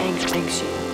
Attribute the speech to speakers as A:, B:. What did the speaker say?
A: anxious.